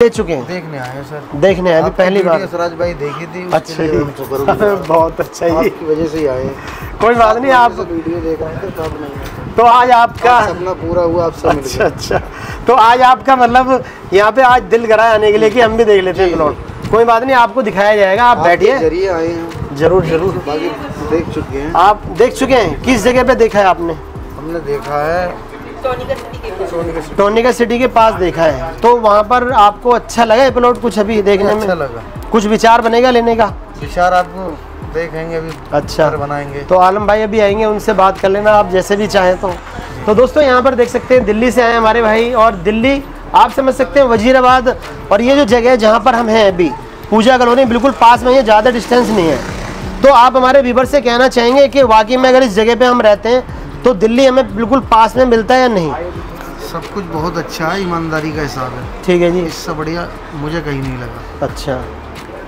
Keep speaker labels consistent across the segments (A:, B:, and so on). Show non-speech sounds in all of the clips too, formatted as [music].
A: दे चुके हैं।
B: देखने आए सर।
A: देखने
B: आपकी
A: पहली बार।
B: सराज भाई देखी थी
A: अच्छा
B: हैं। [laughs]
A: बहुत अच्छा
B: आपकी वजह से आए
A: कोई बात नहीं आप
B: वीडियो देख रहे थे तब नहीं
A: तो आज आपका
B: सपना पूरा हुआ आपसे मिल
A: अच्छा अच्छा। तो आज आपका मतलब यहाँ पे आज दिल करा आने के लिए कि हम भी देख लेते हैं प्लॉट कोई बात नहीं आपको दिखाया जाएगा आप बैठिए।
B: ज़रिए आए हैं।
A: ज़रूर ज़रूर।
B: बाकी देख चुके हैं।
A: आप देख चुके हैं किस जगह पे देखा है आपने?
B: हमने देखा है
A: टोनिका सिटी के पास। देखा है। तो वहाँ पर आपको अच्छा लगा ये प्लॉट कुछ अभी देखने
B: अच्छा
A: में
B: लगा।
A: कुछ विचार बनेगा लेने का?
B: विचार आपको देखेंगे अभी
A: अच्छा।
B: बनाएँगे।
A: तो आलम भाई अभी आएँगे उनसे बात कर लेना आप जैसे भी चाहें तो। तो दोस्तों यहाँ पर देख सकते हैं दिल्ली से आए हमारे भाई और दिल्ली आप समझ सकते हैं वजीराबाद और ये जो जगह है जहाँ पर हम हैं अभी पूजा कॉलोनी बिल्कुल पास में ही है ज़्यादा डिस्टेंस नहीं है। तो आप हमारे व्यूवर से कहना चाहेंगे कि वाकई में अगर इस जगह पे हम रहते हैं तो दिल्ली हमें बिल्कुल पास में मिलता है या नहीं?
B: सब कुछ बहुत अच्छा है ईमानदारी का हिसाब है।
A: ठीक है जी।
B: इससे बढ़िया मुझे कहीं नहीं लगा।
A: अच्छा।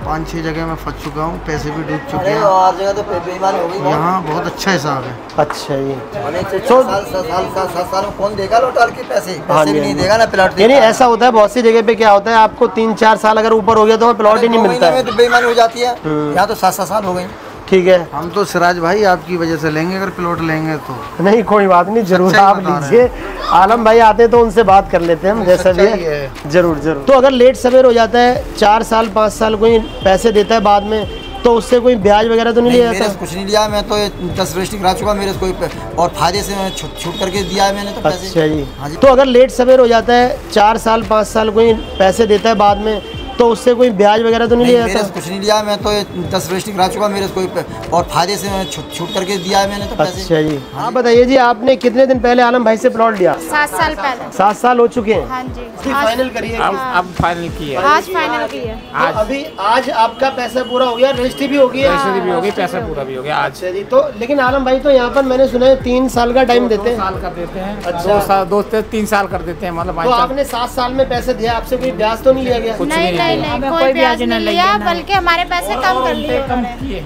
B: पाँच छः जगह मैं फंस चुका हूँ पैसे भी डूब चुके हैं।
C: और जगह तो बेईमान हो गई
B: यहाँ बहुत अच्छा हिसाब है।
A: अच्छा जी। तो-
C: साल साल साल साल साल साल में कौन देगा लौटाल के पैसे?
A: हाँ
C: पैसे भी नहीं
A: हाँ
C: देगा ना प्लॉट
A: यानी ऐसा होता है बहुत सी जगह पे क्या होता है आपको तीन चार साल अगर ऊपर हो गया तो प्लॉट ही नहीं मिलता। है
C: तो हो जाती है।
A: हम्म।
C: यहाँ तो सात सात साल हो गई
A: ठीक है।
B: हम तो सिराज भाई आपकी वजह से लेंगे अगर प्लॉट लेंगे तो।
A: नहीं कोई बात नहीं ज़रूर
B: सच्चाई
A: आप लीजिए। आलम भाई आते तो उनसे बात कर लेते हैं हम जैसा भी है। ज़रूर ज़रूर। तो अगर लेट सवेर हो जाता है चार साल पाँच साल कोई पैसे देता है बाद में तो उससे कोई ब्याज वगैरह तो नहीं
C: नहीं,
A: लिया
C: मेरे
A: जाता
C: कुछ नहीं लिया मैं तो दस रजिस्ट्री करा चुका मेरे कोई और फ़ायदे से मैं छूट छूट करके दिया है मैंने तो पैसे।
A: अच्छा जी।
C: हाँ जी।
A: तो अगर लेट सवेर हो जाता है चार साल पाँच साल कोई पैसे देता है बाद में तो उससे कोई ब्याज वगैरह तो नहीं
C: नहीं,
A: लिया
C: मेरे कुछ नहीं लिया मैं तो दस रजिस्ट्री करा चुका मेरे कोई और फ़ायदे से छूट छूट करके दिया है मैंने तो पैसे।
A: अच्छा जी। आप बताइए जी आपने कितने दिन पहले आलम भाई से प्लॉट लिया?
D: सात साल पहले।
A: सात साल हो चुके हैं।
D: हाँ जी।
A: फाइनल करिए
E: अब फाइनल किया
D: आज फाइनल की है।
A: तो अभी आज आपका पैसा पूरा हो गया रजिस्ट्री भी हो गई
E: रजिस्ट्री भी हो गई पैसा पूरा भी हो गया आज।
A: अच्छा जी तो लेकिन आलम भाई तो यहाँ पर मैंने सुना है तीन साल का टाइम देते हैं।
E: साल कर देते हैं।
A: अच्छा।
E: दो साल दो तीन साल कर देते हैं मतलब
A: तो आपने सात साल में पैसे दिया आपसे कोई ब्याज तो नहीं लिया गया?
E: कुछ
D: नहीं
E: नहीं
D: नहीं कोई ब्याज नहीं लिया बल्कि हमारे पैसे कम कर लिए
E: कम किए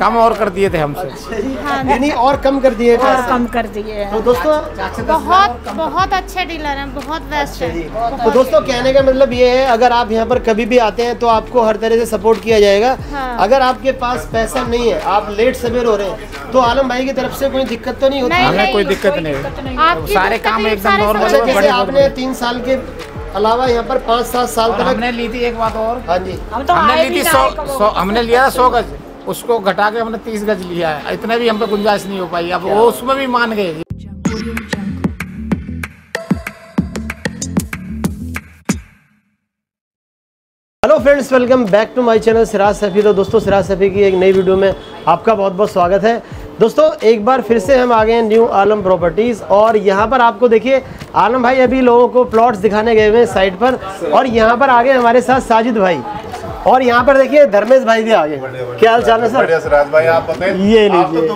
D: कम
E: और कर दिए थे हमसे।
D: हाँ
A: यानी और कम कर दिए
F: और कम कर दिए
A: तो दोस्तों
D: बहुत बहुत अच्छे डीलर हैं बहुत बेस्ट है।
A: तो दोस्तों कहने का मतलब ये है अगर आप यहाँ पर कभी भी आते हैं तो आपको हर तरह से सपोर्ट किया जाएगा।
D: हाँ।
A: अगर आपके पास पैसा नहीं है आप लेट सवेर हो रहे हैं तो आलम भाई की तरफ़ से कोई दिक्कत तो नहीं होती?
E: हमें कोई दिक्कत नहीं।
D: आपकी
E: सारे काम एकदम नॉर्मल
A: अच्छा जैसे आपने तीन साल के अलावा यहाँ पर पाँच सात साल तक
E: हमने ली थी एक बात और।
A: हाँ जी।
F: हम तो
E: हमने ली थी सौ सौ हमने लिया था सौ गज। उसको घटा के हमने तीस गज लिया है। इतना भी हम पे गुंजाइश नहीं हो पाई। अब वो उसमें भी मान गए।
A: Hello friends welcome back to my channel Siraj Safi. तो दोस्तों सिराज सफ़ी की एक नई वीडियो में आपका बहुत बहुत स्वागत है। दोस्तों एक बार फिर से हम आ गए हैं न्यू आलम प्रॉपर्टीज़ और यहाँ पर आपको देखिए आलम भाई अभी लोगों को प्लॉट्स दिखाने गए हुए हैं साइड पर और यहाँ पर आ गए हमारे साथ साजिद भाई। और यहाँ पर देखिए धर्मेश भाई भी आ गए क्या हाल चाल है सर? ये
G: तो
A: लीजिए।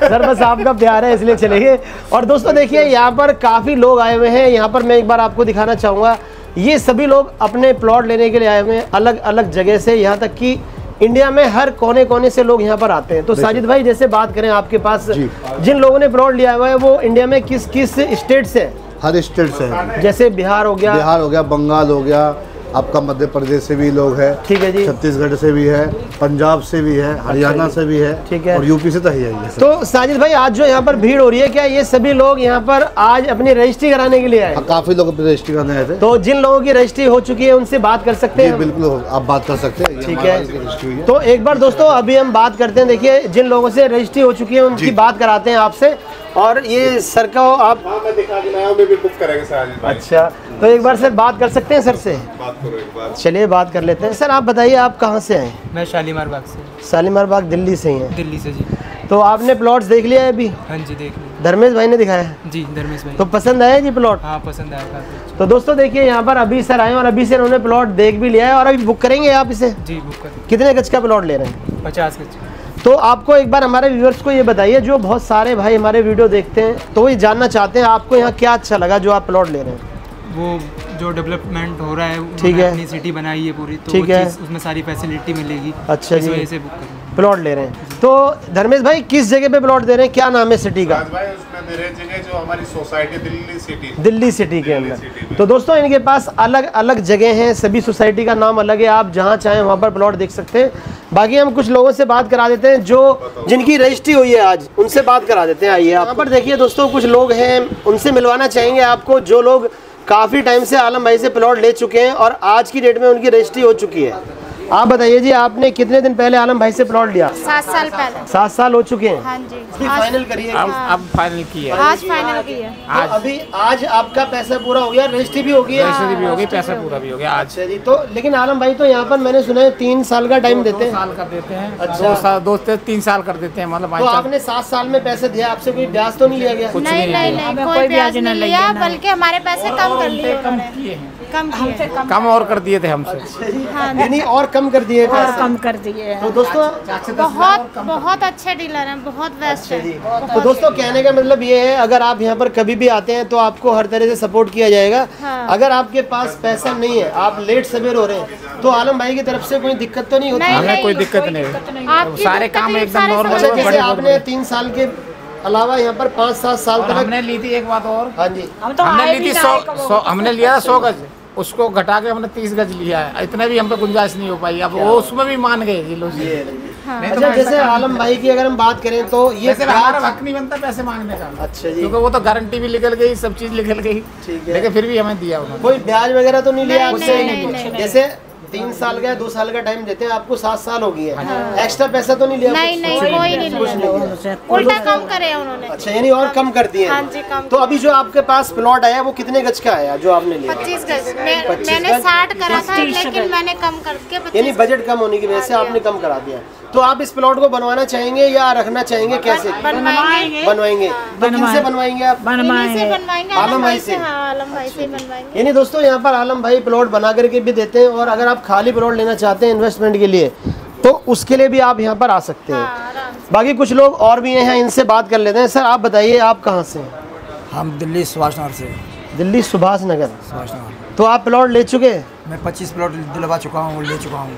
A: सर बस आपका प्यार है इसलिए चलेंगे। और दोस्तों देखिए यहाँ पर काफ़ी लोग आए हुए हैं। यहाँ पर मैं एक बार आपको दिखाना चाहूँगा ये सभी लोग अपने प्लॉट लेने के लिए आए हुए हैं अलग अलग जगह से। यहाँ तक कि इंडिया में हर कोने कोने से लोग यहाँ पर आते हैं। तो साजिद भाई जैसे बात करें आपके पास जिन लोगों ने प्लॉट लिया हुआ है वो इंडिया में किस किस स्टेट से?
H: हर स्टेट से
A: जैसे बिहार हो गया।
H: बिहार हो गया बंगाल हो गया आपका मध्य प्रदेश से भी लोग है
A: ठीक है जी।
H: छत्तीसगढ़ से भी है पंजाब से भी है हरियाणा से भी है
A: ठीक है।
H: और यूपी से तो है ही है
A: तो साजिद भाई आज जो यहाँ पर भीड़ हो रही है क्या ये सभी लोग यहाँ पर आज अपनी रजिस्ट्री कराने के लिए आए?
H: हाँ, काफ़ी लोग अपने रजिस्ट्री करने आए थे।
A: तो जिन लोगों की रजिस्ट्री हो चुकी है उनसे बात कर सकते हैं
H: बिल्कुल आप बात कर सकते हैं।
A: ठीक है।
H: इसकी रजिस्ट्री हुई
A: तो एक बार दोस्तों अभी हम बात करते हैं देखिए जिन लोगों से रजिस्ट्री हो चुकी है उनकी बात कराते हैं आपसे। और ये सर का आप
G: हाँ मैं दिखा हूँ मैं भी बुक करेंगे
A: अच्छा। तो एक बार सर बात कर सकते हैं सर से?
G: बात करो एक बार।
A: चलिए बात कर लेते हैं। सर आप बताइए आप कहाँ से आए
I: मैं शालीमार बाग से।
A: शालीमार बाग दिल्ली से ही हैं।
I: दिल्ली से जी।
A: तो आपने प्लॉट्स देख लिया है अभी?
I: हाँ जी देख ली
A: धर्मेश भाई ने दिखाया है?
I: जी धर्मेश भाई।
A: तो पसंद आया जी प्लॉट?
I: हाँ पसंद आया काफ़ी
A: तो दोस्तों देखिए यहाँ पर अभी सर आए और अभी से इन्होंने प्लॉट देख भी लिया है और अभी बुक करेंगे आप इसे?
I: जी बुक कर
A: कितने गज का प्लॉट ले रहे हैं?
I: पचास गज।
A: तो आपको एक बार हमारे व्यूअर्स को ये बताइए जो बहुत सारे भाई हमारे वीडियो देखते हैं तो ये जानना चाहते हैं आपको यहाँ क्या अच्छा लगा जो आप प्लॉट ले रहे हैं?
I: वो जो डेवलपमेंट हो रहा है
A: ठीक है।
I: अपनी सिटी बनाई है पूरी तो
A: ठीक है।
I: उसमें सारी फैसिलिटी मिलेगी।
A: अच्छा
I: इस वजह से बुक कर।
A: प्लॉट ले रहे हैं। तो धर्मेश भाई किस जगह पे प्लॉट दे रहे हैं? क्या नाम है सिटी का?
G: भाई उसमें दे जगह जो हमारी society Delhi city
A: Delhi city के अंदर। तो दोस्तों इनके पास अलग अलग जगह हैं सभी सोसाइटी का नाम अलग है आप जहाँ चाहें वहाँ पर प्लॉट देख सकते हैं। बाकी हम कुछ लोगों से बात करा देते हैं जो जिनकी रजिस्ट्री हुई है आज उनसे बात करा देते हैं। आइए यहाँ पर देखिए दोस्तों कुछ लोग हैं उनसे मिलवाना चाहेंगे आपको जो लोग काफ़ी टाइम से आलम भाई से प्लॉट ले चुके हैं और आज की डेट में उनकी रजिस्ट्री हो चुकी है। आप बताइए जी आपने कितने दिन पहले आलम भाई से प्लॉट लिया?
D: सात साल पहले।
A: सात साल हो चुके हैं।
D: हाँ जी।
A: अभी
D: आज
A: फाइनल करिए।
E: अब अब फाइनल किया
D: आज फाइनल किया
A: तो अभी आज आपका पैसा पूरा हो गया रजिस्ट्री भी हो गई
E: रजिस्ट्री भी होगी पैसा पूरा भी हो गया आज।
A: अच्छा जी तो लेकिन आलम भाई तो यहाँ पर मैंने सुना है तीन साल का टाइम देते हैं।
E: साल कर देते हैं।
A: अच्छा।
E: दो साल दो से तीन साल कर देते हैं मतलब
A: तो आपने सात साल में पैसे दिया आपसे कोई ब्याज तो नहीं लिया गया?
E: कुछ
D: नहीं
E: नहीं
D: कोई ब्याज नहीं लिया बल्कि हमारे पैसे कम कर लिए
E: हैं।
D: कम किए
E: कम और कर दिए थे हमसे।
D: हाँ
A: यानी और कम कर दिए पैसे।
F: कम कर दिए
A: तो दोस्तों
D: बहुत बहुत अच्छे डीलर हैं बहुत बेस्ट है।
A: तो दोस्तों कहने का मतलब ये है अगर आप यहाँ पर कभी भी आते हैं तो आपको हर तरह से सपोर्ट किया जाएगा।
D: हाँ।
A: अगर आपके पास पैसा नहीं है आप लेट सवेर हो रहे हैं तो आलम भाई की तरफ़ से कोई दिक्कत तो नहीं होती?
E: हमें कोई दिक्कत नहीं। है सारे काम एकदम नॉर्मल
A: अच्छा जैसे आपने तीन साल के अलावा यहाँ पर पाँच सात साल तक
E: हमने ली थी एक बात और।
A: हाँ जी।
F: हम तो
E: हमने ली थी सौ सौ हमने लिया सौ गज उसको घटा के हमने तीस गज लिया है। इतने भी हम पे गुंजाइश नहीं हो पाई। अब वो उसमें भी मान गए जी लोग। हाँ। तो
A: अच्छा जैसे आलम भाई की अगर हम बात करें तो ये
E: हमारा हक नहीं बनता पैसे मांगने का।
A: अच्छा जी।
E: क्योंकि वो तो गारंटी भी निकल गई सब चीज़ निकल गई।
A: ठीक है।
E: लेकिन फिर भी हमें दिया उन्होंने।
A: कोई ब्याज वगैरह तो नहीं लिया जैसे तीन साल का दो साल का टाइम देते हैं आपको सात साल हो गई है। एक्स्ट्रा पैसा तो नहीं लिया
D: नहीं
A: कुछ?
D: नहीं कोई नहीं लिया। उल्टा कम करे उन्होंने।
A: अच्छा यानी और कम कर दिए।
D: हाँ जी, कम
A: तो अभी जो आपके पास प्लॉट आया वो कितने गज का आया जो आपने लिया?
D: पच्चीस गज। मैंने साठ करा था लेकिन मैंने कम करके
A: यानी बजट कम होने की वजह से आपने कम करा दिया। तो आप इस प्लॉट को बनवाना चाहेंगे या रखना चाहेंगे? कैसे?
D: बनवाएँगे।
A: बनवाएँगे। तो किनसे बनवाएँगे आप?
D: बनवाएँगे
A: आलम भाई से?
D: से। हाँ आलम भाई से बनवाएँगे।
A: यानी दोस्तों यहाँ पर आलम भाई प्लॉट बना करके भी देते हैं और अगर आप खाली प्लॉट लेना चाहते हैं इन्वेस्टमेंट के लिए तो उसके लिए भी आप यहाँ पर आ सकते हैं।
D: हाँ, आराम से।
A: बाकी कुछ लोग और भी हैं इनसे बात कर लेते हैं। सर आप बताइए आप कहाँ से हैं?
C: हम दिल्ली सुभाष नगर से।
A: दिल्ली सुभाष नगर।
C: सुभाष नगर।
A: तो आप प्लॉट ले चुके हैं?
C: मैं 25 प्लॉट दिलवा चुका हूँ ले चुका हूँ।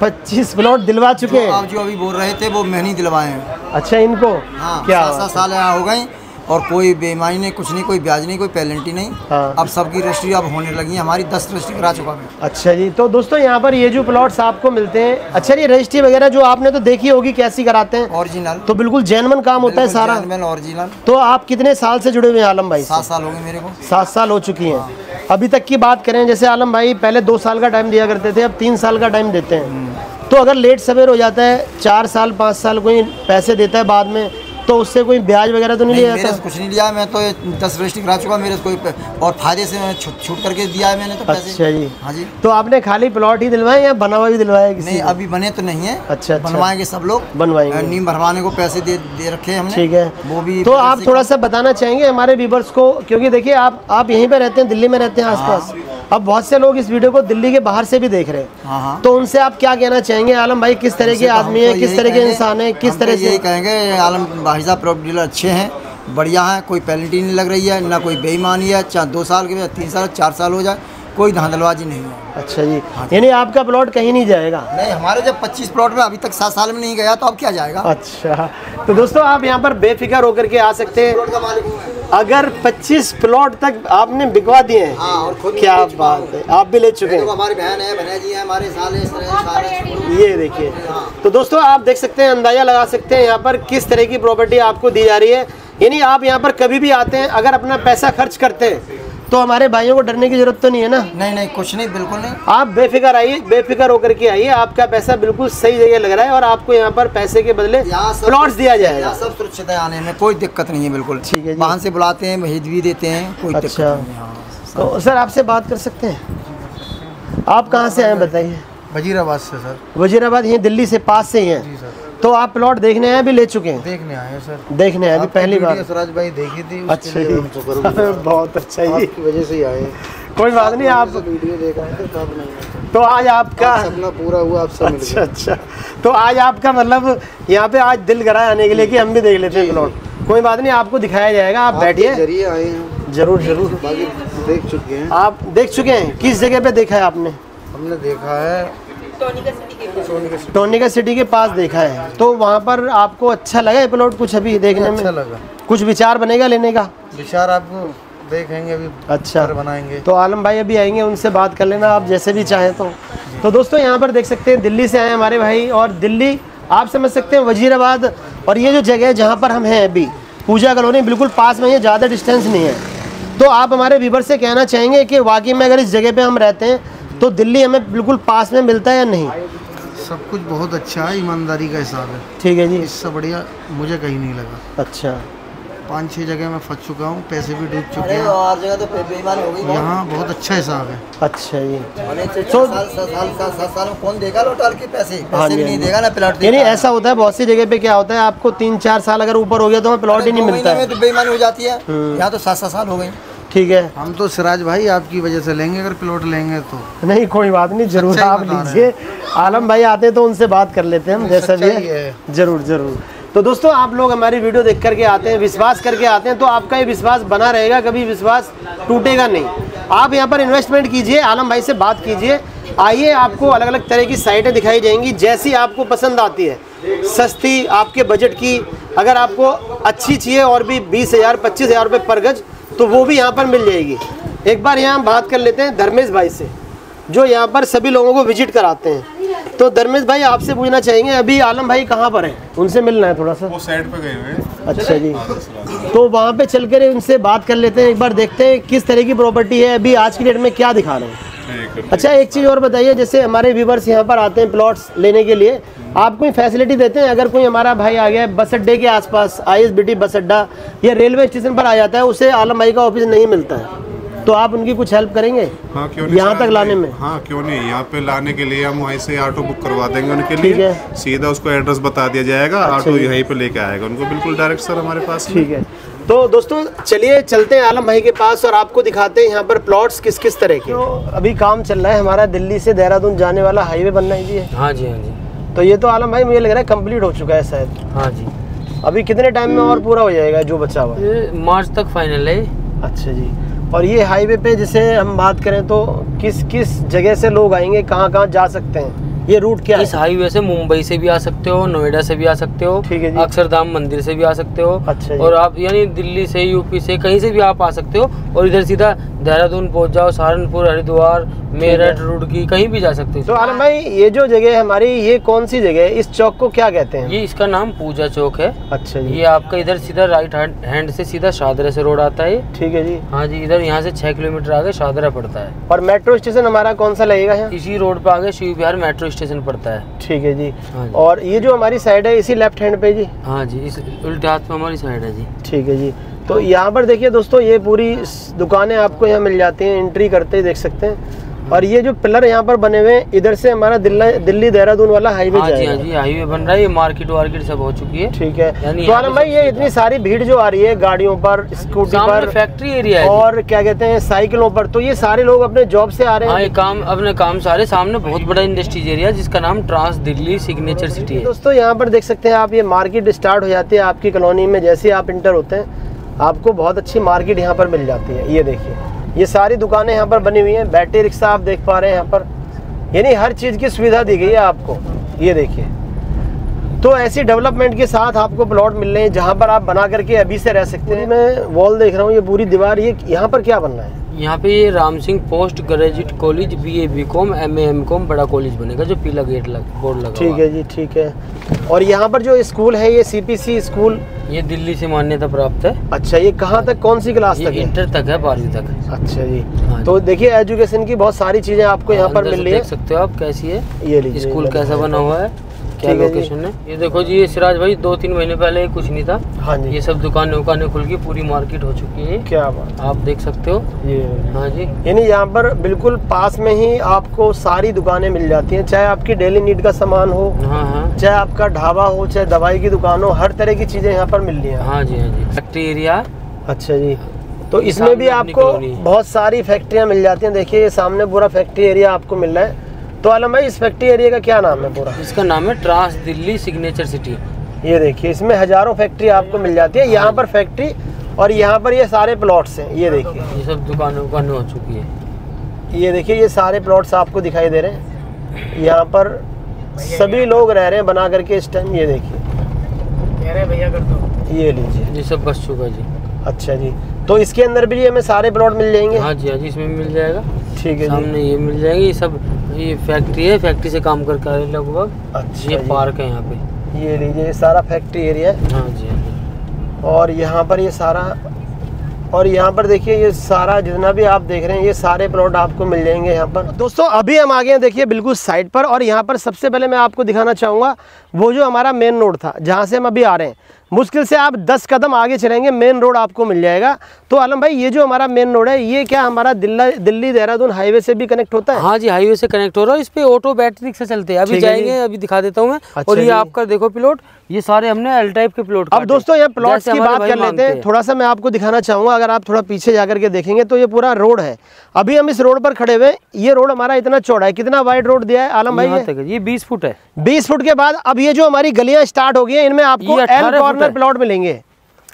A: पच्चीस प्लॉट दिलवा चुके
C: जो
A: हैं?
C: आप जो अभी बोल रहे थे वो मैंने ही दिलवाए हैं।
A: अच्छा इनको?
C: हाँ
A: क्या
C: सात सात साल यहाँ हो गए और कोई बेईमानी नहीं कुछ नहीं कोई ब्याज नहीं कोई पेनल्टी नहीं।
A: हाँ।
C: अब सबकी रजिस्ट्री अब होने लगी है हमारी दस रजिस्ट्री करा चुका मैं।
A: अच्छा जी तो दोस्तों यहाँ पर ये जो प्लॉट्स आपको मिलते हैं अच्छा ये रजिस्ट्री वगैरह जो आपने तो देखी होगी कैसी कराते हैं?
C: ओरिजिनल
A: तो बिल्कुल जैनमन काम होता है सारा।
C: ओरिजिनल
A: तो आप कितने साल से जुड़े हुए हैं आलम भाई?
C: सात साल हो गए मेरे को।
A: सात साल हो चुकी है। अभी तक की बात करें जैसे आलम भाई पहले दो साल का टाइम दिया करते थे अब तीन साल का टाइम देते हैं। तो अगर लेट सवेर हो जाता है चार साल पाँच साल कोई पैसे देता है बाद में तो उससे कोई ब्याज वगैरह तो नहीं
C: नहीं
A: लिया
C: मेरे कुछ नहीं लिया मैं तो दस रजिस्ट्री करा चुका मेरे कोई और फ़ायदे से छूट छूट करके दिया है मैंने तो पैसे।
A: अच्छा जी।
C: हाँ जी।
A: तो आपने खाली प्लॉट ही दिलवाए या बना हुआ भी दिलवाया किसी
C: नहीं? अभी बने तो नहीं है।
A: अच्छा, अच्छा।
C: बनवाएँगे सब लोग।
A: बनवाएँगे।
C: नीम भरवाने को पैसे दे दे रखे हैं हमने।
A: ठीक है।
C: वो भी
A: तो आप थोड़ा सा बताना चाहेंगे हमारे व्यूवर्स को क्योंकि देखिए आप आप यहीं पे रहते हैं दिल्ली में रहते हैं। आसपास। अब बहुत से लोग इस वीडियो को दिल्ली के बाहर से भी देख रहे हैं।
C: हाँ हाँ।
A: तो उनसे आप क्या कहना चाहेंगे? आलम भाई किस तरह के
C: तो
A: आदमी
C: तो
A: है किस तरह के इंसान है? किस
C: तो
A: तरह से?
C: कहेंगे आलम भाई साहब प्रॉपर्टी डीलर अच्छे हैं बढ़िया है कोई पेनल्टी नहीं लग रही है ना कोई बेईमानी है चाहे दो साल के बाद तीन साल चार साल हो जाए कोई धांधलबाजी नहीं है।
A: अच्छा जी। हाँ यानी आपका प्लॉट कहीं नहीं जाएगा?
C: नहीं हमारे जब 25 प्लॉट में अभी तक सात साल में नहीं गया तो अब क्या जाएगा?
A: अच्छा। तो दोस्तों आप यहाँ पर बेफिक्र होकर के आ सकते हैं।
C: हूँ।
A: अगर 25 प्लॉट तक आपने बिकवा दिए हैं
C: हाँ
A: क्या बात
C: है
A: आप भी ले चुके हैं।
C: हमारी बहन है बहन जी है हमारे साले है इस तरह साल है।
A: ये देखिए तो दोस्तों आप देख सकते हैं अंदाज़ा लगा सकते हैं यहाँ पर किस तरह की प्रॉपर्टी आपको दी जा रही है। यानी आप यहाँ पर कभी भी आते हैं अगर अपना पैसा खर्च करते हैं तो हमारे भाइयों को डरने की ज़रूरत तो नहीं है ना?
C: नहीं नहीं कुछ नहीं बिल्कुल नहीं।
A: आप बेफिक्र आइए बेफिक्र होकर के आइए आपका पैसा बिल्कुल सही जगह लग रहा है और आपको यहाँ पर पैसे के बदले प्लॉट दिया जाएगा।
C: सब सुरक्षित है आने में कोई दिक्कत नहीं है बिल्कुल।
A: ठीक है जी।
C: वाहन से बुलाते हैं भेज भी देते हैं कोई
A: अच्छा।
C: है।
A: तो सर आपसे बात कर सकते हैं? आप कहाँ से आए बताइए।
H: वजीराबाद से सर।
A: वजीराबाद यहीं दिल्ली से पास से ही
H: जी
A: हैं
H: सर।
A: तो आप प्लॉट देखने आए अभी ले चुके हैं?
H: देखने आए सर।
A: देखने आए अभी पहली बार।
H: स्वराज भाई देखी थी
A: अच्छा [laughs] बहुत अच्छा
H: आपकी वजह से ही आए
A: कोई बात नहीं आप
H: वीडियो देख रहे थे तब नहीं
A: तो आज आपका
H: सपना पूरा हुआ आपसे मिल
A: अच्छा अच्छा। तो आज आपका मतलब यहाँ पे आज दिल करा आने के लिए कि हम भी देख लेते हैं प्लॉट कोई बात नहीं आपको दिखाया जाएगा आप बैठिए।
H: ज़रिए आए हैं।
A: ज़रूर ज़रूर।
B: बाकी देख चुके हैं।
A: आप देख चुके हैं? किस जगह पे देखा है आपने?
B: हमने देखा है
A: टोनिका सिटी के पास। देखा है। तो वहाँ पर आपको अच्छा लगा ये प्लॉट कुछ अभी देखने
B: अच्छा
A: में?
B: अच्छा लगा।
A: कुछ विचार बनेगा लेने का?
B: विचार आपको देखेंगे अभी
A: अच्छा।
B: बनाएँगे।
A: तो आलम भाई अभी आएँगे उनसे बात कर लेना आप जैसे भी चाहें तो। तो दोस्तों यहाँ पर देख सकते हैं दिल्ली से आए हमारे भाई और दिल्ली आप समझ सकते हैं वजीराबाद और ये जो जगह है जहाँ पर हम हैं अभी पूजा कॉलोनी बिल्कुल पास में ही है ज़्यादा डिस्टेंस नहीं है। तो आप हमारे व्यूवर से कहना चाहेंगे कि वाकई में अगर इस जगह पे हम रहते हैं तो दिल्ली हमें बिल्कुल पास में मिलता है या नहीं?
B: सब कुछ बहुत अच्छा है ईमानदारी का हिसाब है।
A: ठीक है जी।
B: इससे बढ़िया मुझे कहीं नहीं लगा।
A: अच्छा।
B: पाँच छः जगह मैं फंस चुका हूँ पैसे भी डूब चुके हैं।
C: और जगह तो हो गई
B: यहाँ बहुत अच्छा हिसाब है।
A: अच्छा जी। तो-
C: साल साल सात साल में कौन देगा लौटाल के पैसे।
A: हाँ
C: पैसे भी
A: हाँ
C: नहीं देगा ना प्लाट
A: यानी ऐसा होता है बहुत सी जगह पे क्या होता है आपको तीन चार साल अगर ऊपर हो गया तो हमें प्लॉट ही नहीं मिलता। है
C: तो बेईमानी हो जाती है।
A: हम्म।
C: यहाँ तो सात सात साल हो गए
A: ठीक है।
B: हम तो सिराज भाई आपकी वजह से लेंगे अगर प्लॉट लेंगे तो।
A: नहीं कोई बात नहीं ज़रूर आप लीजिए। आलम भाई आते तो उनसे बात कर लेते हैं हम जैसा भी है।
B: है।
A: ज़रूर ज़रूर। तो दोस्तों आप लोग हमारी वीडियो देख करके आते हैं विश्वास करके आते हैं तो आपका ये विश्वास बना रहेगा कभी विश्वास टूटेगा नहीं। आप यहाँ पर इन्वेस्टमेंट कीजिए आलम भाई से बात कीजिए। आइए आपको अलग अलग तरह की साइटें दिखाई जाएँगी जैसी आपको पसंद आती है। सस्ती आपके बजट की अगर आपको अच्छी चाहिए और भी बीस हज़ार पच्चीस हज़ार रुपये पर गज तो वो भी यहाँ पर मिल जाएगी। एक बार यहाँ हम बात कर लेते हैं धर्मेश भाई से जो यहाँ पर सभी लोगों को विज़िट कराते हैं। तो धर्मेश भाई आपसे पूछना चाहेंगे अभी आलम भाई कहाँ पर हैं? उनसे मिलना है थोड़ा सा।
G: वो साइड पे गए हुए हैं।
A: अच्छा जी। तो वहाँ पे चल कर उनसे बात कर लेते हैं एक बार देखते हैं किस तरह की प्रॉपर्टी है अभी आज की डेट में क्या दिखा रहे हैं
G: है।
A: अच्छा एक चीज़ और बताइए जैसे हमारे व्यूवर्स यहाँ पर आते हैं प्लॉट्स लेने के लिए आप कोई फैसिलिटी देते हैं? अगर कोई हमारा भाई आ गया है बस अड्डे के आसपास आई बस अड्डा या रेलवे स्टेशन पर आ जाता है उसे आलम भाई का ऑफ़िस नहीं मिलता है। तो आप उनकी कुछ हेल्प करेंगे?
G: हाँ क्यों नहीं?
A: यहाँ तक लाने में?
G: हाँ क्यों नहीं? यहाँ पे लाने के लिए हम वहीं से ऑटो बुक करवा देंगे उनके
A: ठीक
G: लिए।
A: है।
G: सीधा उसको एड्रेस बता दिया जाएगा
A: अच्छा
G: ऑटो
A: जी।
G: यहीं पे लेके आएगा। उनको बिल्कुल डायरेक्ट सर हमारे पास
A: ठीक है। तो दोस्तों चलिए चलते हैं आलम भाई के पास और आपको दिखाते हैं यहाँ पर प्लॉट्स किस किस तरह के। तो अभी काम चल रहा है हमारा दिल्ली से देहरादून जाने वाला हाईवे बनना ही है
I: हाँ जी हाँ जी।
A: तो ये तो आलम भाई मुझे लग रहा है कंप्लीट हो चुका है शायद।
I: हाँ जी।
A: अभी कितने टाइम में और पूरा हो जाएगा जो बचा हुआ?
I: मार्च तक फाइनल है।
A: अच्छा जी। और ये हाईवे पे जैसे हम बात करें तो किस किस जगह से लोग आएँगे कहाँ कहाँ जा सकते हैं? ये रूट क्या
I: इस हाईवे से मुंबई से भी आ सकते हो नोएडा से भी आ सकते हो
A: ठीक है
I: अक्षरधाम मंदिर से भी आ सकते हो
A: अच्छा
I: और आप यानी दिल्ली से यूपी से कहीं से भी आप आ सकते हो और इधर सीधा देहरादून पहुँच जाओ सहारनपुर हरिद्वार मेरठ रुड़की कहीं भी जा सकते
A: तो आलम भाई ये जो जगह है हमारी ये कौन सी जगह है? इस चौक को क्या कहते हैं?
I: ये इसका नाम पूजा चौक है।
A: अच्छा जी।
I: ये आपका इधर सीधा राइट हैंड से सीधा शादरा से रोड आता है।
A: ठीक है जी।
I: हाँ जी इधर यहाँ से छह किलोमीटर आगे शादरा पड़ता है।
A: और मेट्रो स्टेशन हमारा कौन सा लगेगा यहाँ?
I: इसी रोड पे आगे शिव बिहार मेट्रो स्टेशन पड़ता है।
A: ठीक है जी।
I: हाँ
A: और ये जो हमारी साइड है इसी लेफ़्ट हैंड पे जी?
I: हाँ जी इस उल्टे हाथ में हमारी साइड है जी।
A: ठीक है जी। तो यहाँ पर देखिए दोस्तों ये पूरी दुकानें आपको यहाँ मिल जाती हैं एंट्री करते ही देख सकते हैं। और ये जो पिलर यहाँ पर बने हुए हैं इधर से हमारा दिल्ली देहरादून वाला हाईवे
I: हाँ जी हाँ जी हाईवे बन रहा है ये मार्केट वार्केट सब हो चुकी है।
A: ठीक है। तो आलम भाई ये इतनी सारी भीड़ जो आ रही है गाड़ियों पर स्कूटी पर
I: फैक्ट्री एरिया है
A: और क्या कहते हैं साइकिलों पर तो ये सारे लोग अपने जॉब से आ रहे
I: हाँ।
A: हैं
I: काम अपने काम सारे सामने बहुत बड़ा इंडस्ट्रीज़ एरिया जिसका नाम ट्रांस दिल्ली सिग्नेचर सिटी है।
A: दोस्तों यहाँ पर देख सकते हैं आप ये मार्केट स्टार्ट हो जाती है आपकी कॉलोनी में जैसे आप इंटर होते हैं। आपको बहुत अच्छी मार्केट यहाँ पर मिल जाती है। ये देखिए। ये सारी दुकानें यहाँ पर बनी हुई हैं। बैटरी रिक्शा आप देख पा रहे हैं यहाँ पर। यानी हर चीज़ की सुविधा दी गई है आपको। ये देखिए। तो ऐसी डेवलपमेंट के साथ आपको प्लॉट मिल रहे हैं जहाँ पर आप बना करके अभी से रह सकते हैं। मैं वॉल देख रहा हूँ, ये पूरी दीवार, ये यहाँ पर क्या बनना है?
I: यहाँ पे ये Ram Singh post graduate college B A B Com M A M Com बड़ा कॉलेज बनेगा जो पीला गेट लग बोर्ड लगा
A: ठीक है जी ठीक है। और यहाँ पर जो स्कूल है ये सीपीसी स्कूल?
I: ये दिल्ली से मान्यता प्राप्त है।
A: अच्छा ये कहाँ तक कौन सी क्लास तक है?
I: इंटर तक है बारहवीं तक।
A: अच्छा जी।
I: हाँ
A: तो देखिए एजुकेशन की बहुत सारी चीज़ें आपको यहाँ पर मिल रही है।
I: देख सकते हो आप कैसी है।
A: ये
I: स्कूल कैसा बना हुआ है। क्या। लोकेशन है ये देखो जी ये सिराज भाई दो तीन महीने पहले कुछ नहीं था।
A: हाँ जी।
I: ये सब दुकानें उकानें खुल गई पूरी मार्केट हो चुकी है।
A: क्या बात
I: आप देख सकते हो।
A: ये
I: हाँ जी।
A: यानी यहाँ पर बिल्कुल पास में ही आपको सारी दुकानें मिल जाती हैं चाहे आपकी डेली नीड का सामान हो
I: हाँ हाँ।
A: चाहे आपका ढाबा हो चाहे दवाई की दुकान हो हर तरह की चीज़ें यहाँ पर मिल रही हैं।
I: हाँ जी हाँ जी। फैक्ट्री एरिया
A: अच्छा जी। तो इसमें भी आपको बहुत सारी फैक्ट्रियाँ मिल जाती हैं। देखिए ये सामने पूरा फैक्ट्री एरिया आपको मिल रहा है। तो आलम भाई इस फैक्ट्री एरिया का क्या नाम है पूरा?
I: इसका नाम है ट्रांस दिल्ली सिग्नेचर सिटी
A: ये देखिए इसमें हज़ारों फैक्ट्री आपको मिल जाती है। यहाँ पर फैक्ट्री और यहाँ पर ये सारे प्लॉट्स हैं। ये देखिए।
I: ये सब दुकानें दुकानें हो चुकी है।
A: ये देखिए ये सारे प्लॉट्स आपको दिखाई दे रहे हैं। यहाँ पर सभी लोग रह रहे हैं बना करके इस टाइम ये देखिए।
E: भैया कर दो।
A: ये लीजिए।
I: ये सब बच चुका जी।
A: अच्छा जी। तो इसके अंदर भी हमें सारे प्लॉट मिल जाएँगे?
I: हाँ जी हाँ जी इसमें मिल जाएगा।
A: ठीक है
I: सामने ये मिल जाएँगे ये सब ये फैक्ट्री है फैक्ट्री से काम करके आ रहे हैं लगभग।
A: अच्छा
I: ये पार्क है यहाँ पे।
A: ये लीजिए ये सारा फैक्ट्री एरिया है।
I: हाँ हाँ जी।
A: और यहाँ पर ये सारा और यहाँ पर देखिए ये सारा जितना भी आप देख रहे हैं ये सारे प्लॉट आपको मिल जाएँगे यहाँ पर। दोस्तों अभी हम आ गए हैं देखिए बिल्कुल साइड पर। और यहाँ पर सबसे पहले मैं आपको दिखाना चाहूँगा वो जो हमारा मेन रोड था जहाँ से हम अभी आ रहे हैं। मुश्किल से आप 10 कदम आगे चलेंगे मेन रोड आपको मिल जाएगा। तो आलम भाई ये जो हमारा मेन रोड है ये क्या हमारा दिल्ली दिल्ली देहरादून हाईवे से भी कनेक्ट होता है?
I: हाँ जी हाईवे से कनेक्ट हो रहा है। इस पे ऑटो बैटरी से चलते हैं। अभी जाएँगे अभी दिखा देता हूँ मैं।
A: अच्छा
I: और ये आपका देखो प्लॉट ये सारे हमने एल टाइप के प्लॉट
A: अब दोस्तों ये प्लॉट्स की बात कर लेते हैं। थोड़ा सा मैं आपको दिखाना चाहूँगा अगर आप थोड़ा पीछे जाकर के देखेंगे तो ये पूरा रोड है। अभी हम इस रोड पर खड़े हुए ये रोड हमारा इतना चौड़ा है। कितना वाइड रोड दिया है आलम भाई? ये
I: बीस फुट है।
A: बीस फुट के बाद अब ये जो हमारी गलियाँ स्टार्ट हो गई है इनमें आपको एल
I: फुट
A: कॉर्नर प्लॉट मिलेंगे।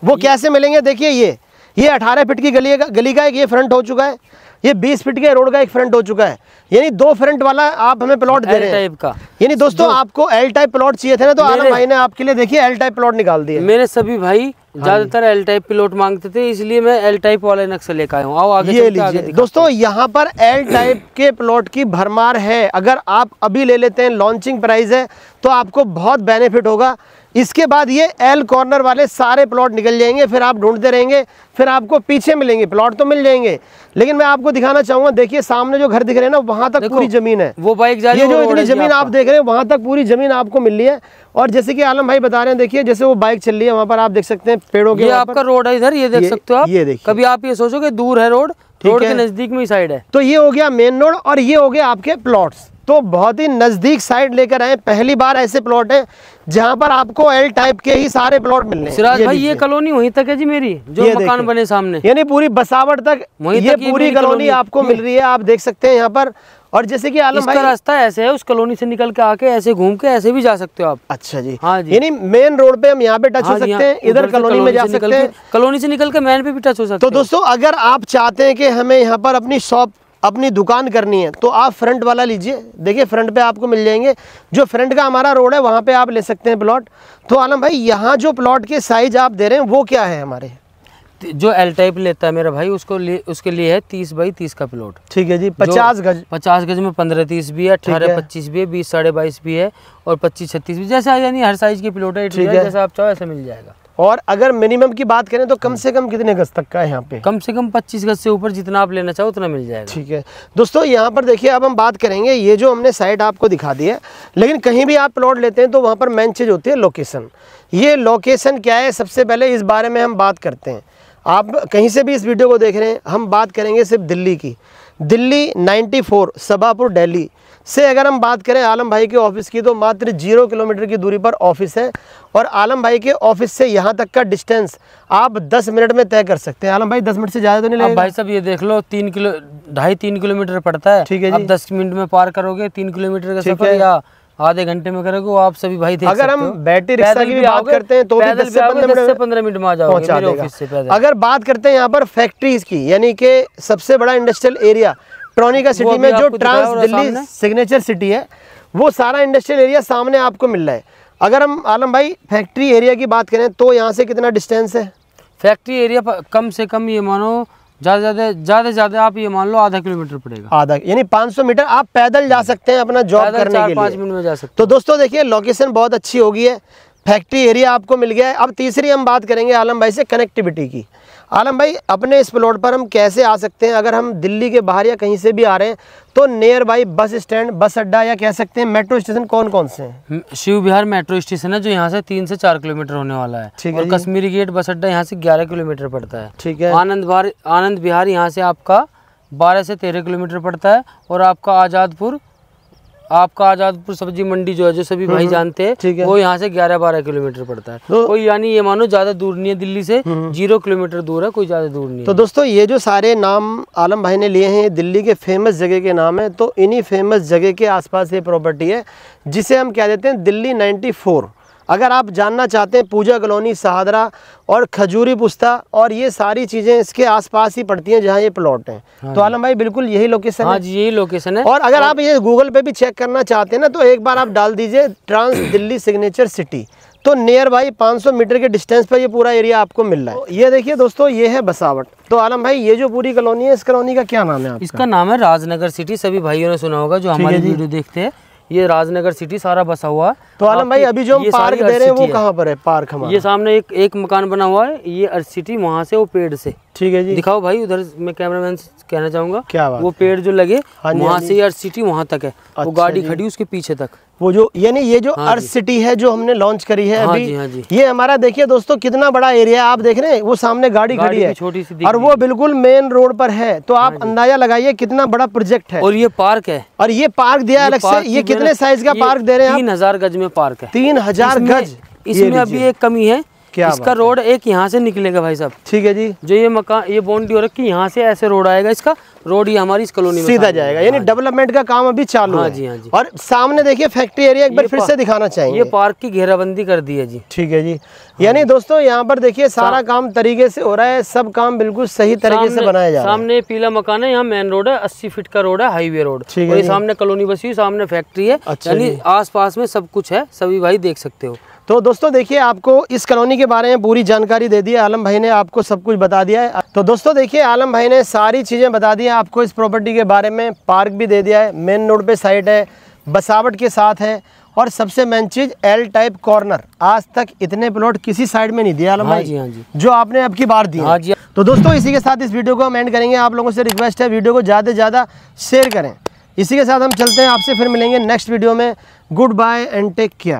A: वो कैसे मिलेंगे? देखिए ये ये 18 फीट की गली का गली का एक ये फ्रंट हो चुका है ये 20 फीट के रोड का एक फ्रंट हो चुका है। यानी दो फ्रंट वाला आप हमें प्लॉट दे रहे हैं।
I: का।
A: यानी दोस्तों आपको एल टाइप प्लॉट चाहिए थे ना तो आलम भाई ने आपके लिए देखिए एल टाइप प्लॉट निकाल दिए
I: मेरे सभी भाई ज़्यादातर एल टाइप प्लॉट मांगते थे इसलिए मैं एल टाइप वाले नक्शे लेकर आया हूँ। आओ आगे
A: ये
I: चलते हैं, आगे
A: लीजिए। दोस्तों यहाँ पर एल टाइप [clears throat] के प्लॉट की भरमार है। अगर आप अभी ले लेते हैं लॉन्चिंग प्राइस है तो आपको बहुत बेनिफिट होगा। इसके बाद ये एल कॉर्नर वाले सारे प्लॉट निकल जाएँगे फिर आप ढूंढते रहेंगे फिर आपको पीछे मिलेंगे प्लॉट तो मिल जाएँगे। लेकिन मैं आपको दिखाना चाहूँगा देखिए सामने जो घर दिख रहे हैं ना वहाँ तक पूरी ज़मीन है।
I: वो बाइक जा रही
A: ये
I: है,
A: जो इतनी ज़मीन आप देख रहे हैं वहाँ तक पूरी ज़मीन आपको मिल रही है। और जैसे कि आलम भाई बता रहे हैं देखिए जैसे वो बाइक चल रही है वहाँ पर आप देख सकते हैं पेड़ों के
I: आपका रोड है इधर ये देख सकते हो आप?
A: ये देखिए।
I: कभी आप ये सोचोगे दूर है रोड रोड के नज़दीक में ही साइड है।
A: तो ये हो गया मेन रोड और ये हो गया आपके प्लॉट्स तो बहुत ही नज़दीक साइड लेकर आए। पहली बार ऐसे प्लॉट है जहाँ पर आपको एल टाइप के ही सारे प्लॉट मिलने
I: सिराज भाई ये कॉलोनी वहीं तक है जी मेरी जो मकान बने सामने।
A: यानी पूरी बसावट तक
I: वही
A: ये पूरी कॉलोनी आपको मिल रही है। आप देख सकते हैं यहाँ पर और जैसे कि आलम
I: इसका
A: भाई
I: रास्ता ऐसे है उस कॉलोनी से निकल के आके ऐसे घूम के ऐसे भी जा सकते हो आप।
A: अच्छा जी।
I: हाँ जी।
A: यानी मेन रोड पे हम यहाँ पे टच हो
I: हाँ
A: सकते
I: हाँ,
A: हैं इधर कॉलोनी में जा सकते हैं।
I: कॉलोनी से निकल के मैन पे भी टच हो सकते
A: तो दोस्तों अगर आप चाहते हैं कि हमें यहाँ पर अपनी शॉप अपनी दुकान करनी है तो आप फ्रंट वाला लीजिए। देखिए फ्रंट पे आपको मिल जाएँगे। जो फ्रंट का हमारा रोड है वहाँ पे आप ले सकते हैं प्लॉट तो आलम भाई यहाँ जो प्लॉट के साइज़ आप दे रहे हैं वो क्या है हमारे?
I: जो एल टाइप लेता है मेरा भाई उसको लिए उसके लिए है तीस बाई तीस का प्लॉट
A: ठीक है जी पचास गज।
I: पचास गज में पंद्रह तीस भी है। अठारह पच्चीस भी है बीस साढ़े बाईस भी है और पच्चीस छत्तीस भी। जैसा यानी हर साइज़ की प्लॉट है
A: ठीक है।
I: जैसा आप चाहो ऐसा मिल जाएगा।
A: और अगर मिनिमम की बात करें तो कम से कम कितने गज तक का है यहाँ पे?
I: कम से कम पच्चीस गज से ऊपर जितना आप लेना चाहो उतना मिल जाएगा।
A: ठीक है। दोस्तों यहाँ पर देखिए अब हम बात करेंगे ये जो हमने साइट आपको दिखा दी है लेकिन कहीं भी आप प्लॉट लेते हैं तो वहाँ पर मेन चीज़ होती है लोकेशन ये लोकेशन क्या है? सबसे पहले इस बारे में हम बात करते हैं। आप कहीं से भी इस वीडियो को देख रहे हैं हम बात करेंगे सिर्फ़ दिल्ली की। दिल्ली 94 सभापुर दिल्ली से अगर हम बात करें आलम भाई के ऑफ़िस की तो मात्र ज़ीरो किलोमीटर की दूरी पर ऑफ़िस है और आलम भाई के ऑफ़िस से यहाँ तक का डिस्टेंस आप 10 मिनट में तय कर सकते हैं। आलम भाई 10 मिनट से ज़्यादा तो नहीं लगेगा?
I: भाई साहब ये देख लो तीन किलो ढाई तीन किलोमीटर पड़ता है।
A: ठीक है जी।
I: अब दस मिनट में पार करोगे तीन किलोमीटर का सफ़र या आधे घंटे में करोगे वो आप सभी भाई देख
A: अगर हम बैटरी रिक्शा की
I: भी
A: बात करते हैं तो भी
I: पैदल
A: 10 से
I: आओगे,
A: 15
I: 10 से
A: मिनट
I: में आ जाओगे ऑफ़िस से पैदल।
A: अगर बात करते हैं यहाँ पर फैक्ट्रीज की यानी कि सबसे बड़ा इंडस्ट्रियल एरिया ट्रॉनिका सिटी में जो ट्रांस दिल्ली सिग्नेचर सिटी है वो सारा इंडस्ट्रियल एरिया सामने आपको मिल रहा है। अगर हम आलम भाई फैक्ट्री एरिया की बात करें तो यहाँ से कितना डिस्टेंस है?
I: फैक्ट्री एरिया कम से कम ये मानो ज़्यादा ज़्यादा ज़्यादा ज़्यादा आप ये मान लो आधा किलोमीटर पड़ेगा।
A: आधा यानी 500 मीटर आप पैदल जा सकते हैं अपना जॉब करने के
I: पाँच
A: लिए।
I: मिनट में जा सकते
A: तो दोस्तों देखिए लोकेशन बहुत अच्छी होगी है। फैक्ट्री एरिया आपको मिल गया है। अब तीसरी हम बात करेंगे आलम भाई से कनेक्टिविटी की। आलम भाई अपने इस प्लॉट पर हम कैसे आ सकते हैं? अगर हम दिल्ली के बाहर या कहीं से भी आ रहे हैं तो near by bus stand bus अड्डा या कह सकते हैं मेट्रो स्टेशन कौन कौन से हैं?
I: शिव विहार मेट्रो स्टेशन है जो यहाँ से तीन से चार किलोमीटर होने वाला है।
A: ठीक है।
I: कश्मीरी गेट बस अड्डा यहाँ से ग्यारह किलोमीटर पड़ता है।
A: ठीक है।
I: आनंद आनंद विहार यहाँ से आपका बारह से तेरह किलोमीटर पड़ता है और आपका आज़ादपुर आपका आज़ादपुर सब्ज़ी मंडी जो है जो सभी भाई जानते
A: हैं
I: वो यहाँ से ग्यारह बारह किलोमीटर पड़ता है।
A: तो-
I: कोई यानी ये मानो ज़्यादा दूर नहीं है दिल्ली से ज़ीरो किलोमीटर दूर है कोई ज़्यादा दूर नहीं
A: तो दोस्तों ये जो सारे नाम आलम भाई ने लिए हैं ये दिल्ली के फ़ेमस जगह के नाम है तो इन्हीं फ़ेमस जगह के आसपास ये प्रॉपर्टी है जिसे हम क्या देते हैं दिल्ली 94 अगर आप जानना चाहते हैं पूजा कॉलोनी सहादरा और खजूरी पुस्ता और ये सारी चीज़ें इसके आसपास ही पड़ती हैं जहाँ ये प्लॉट हैं। हाँ तो आलम भाई बिल्कुल यही लोकेशन
I: हाँ
A: है।
I: जी यही लोकेशन है।
A: और अगर आप ये गूगल पे भी चेक करना चाहते हैं ना तो एक बार आप डाल दीजिए ट्रांस दिल्ली सिग्नेचर सिटी तो नियर बाई 500 मीटर के डिस्टेंस पर ये पूरा एरिया आपको मिल रहा है। ये देखिए दोस्तों ये है बसावट। तो आलम भाई ये जो पूरी कॉलोनी है इस कॉलोनी का क्या नाम है आपका?
I: इसका नाम है राजनगर सिटी। सभी भाइयों ने सुना होगा जो हमारी वीडियो देखते हैं। ये राजनगर सिटी सारा बसा हुआ। है
A: तो आलम भाई अभी जो हम पार्क दे रहे हैं वो कहाँ पर है? पार्क हमारा।
I: ये सामने एक एक मकान बना हुआ है ये अर्थ सिटी वहाँ से वो पेड़ से।
A: ठीक है जी।
I: दिखाओ भाई उधर मैं कैमरामैन से कहना चाहूँगा।
A: क्या बात
I: वो पेड़ जो लगे
A: हाँ
I: वहाँ
A: हाँ
I: से अर्थ सिटी वहाँ तक है। वो
A: अच्छा
I: गाड़ी खड़ी उसके पीछे तक।
A: वो जो यानी ये जो
I: हाँ
A: अर्थ सिटी है जो हमने लॉन्च करी है
I: हाँ
A: अभी
I: जी, हाँ जी।
A: ये हमारा देखिए दोस्तों कितना बड़ा एरिया है। आप देख रहे हैं वो सामने गाड़ी
I: गाड़ी
A: खड़ी है।
I: छोटी सी
A: और वो बिल्कुल मेन रोड पर है। तो आप अंदाज़ा लगाइए कितना बड़ा प्रोजेक्ट है।
I: और ये पार्क है।
A: और ये पार्क दिया है अलग से ये कितने साइज़ का पार्क दे रहे हैं
I: तीन हज़ार गज में पार्क है।
A: तीन हज़ार गज।
I: इसमें अभी एक कमी है।
A: क्या
I: इसका रोड एक यहाँ से निकलेगा भाई साहब।
A: ठीक है जी।
I: जो ये मकान ये बाउंड्री हो रखी यहाँ से ऐसे रोड आएगा इसका। रोड ये हमारी इस कॉलोनी में
A: सीधा जाएगा यानी
I: हाँ
A: डेवलपमेंट का काम अभी चालू
I: हाँ
A: है।
I: जी, हाँ जी।
A: और सामने देखिए फैक्ट्री एरिया एक बार फिर से दिखाना चाहेंगे।
I: ये पार्क की घेराबंदी कर दी है जी।
A: ठीक है जी। यानी दोस्तों यहाँ पर देखिए सारा काम तरीके से हो रहा है सब काम बिल्कुल सही तरीके से बनाया जा रहा है।
I: सामने पीला मकान है यहाँ मेन रोड है अस्सी फीट का रोड है हाईवे रोड
A: ठीक है
I: ये सामने कॉलोनी बसी हुई सामने फैक्ट्री है।
A: अच्छा
I: यानी आस पास में सब कुछ है सभी भाई देख सकते हो।
A: तो दोस्तों देखिए आपको इस कॉलोनी के बारे में पूरी जानकारी दे दी है। आलम भाई ने आपको सब कुछ बता दिया है। तो दोस्तों देखिए आलम भाई ने सारी चीज़ें बता दी हैं। आपको इस प्रॉपर्टी के बारे में पार्क भी दे दिया है। मेन रोड पे साइट है बसावट के साथ है। और सबसे मेन चीज़ एल टाइप कॉर्नर आज तक इतने प्लॉट किसी साइड में नहीं दिया आलम
I: हाँ
A: भाई
I: जी, हाँ जी।
A: जो आपने अब की बार दिया
I: हाँ जी।
A: तो दोस्तों इसी के साथ इस वीडियो को हम एंड करेंगे। आप लोगों से रिक्वेस्ट है वीडियो को ज़्यादा से ज़्यादा शेयर करें। इसी के साथ हम चलते हैं। आपसे फिर मिलेंगे नेक्स्ट वीडियो में। Good bye and take care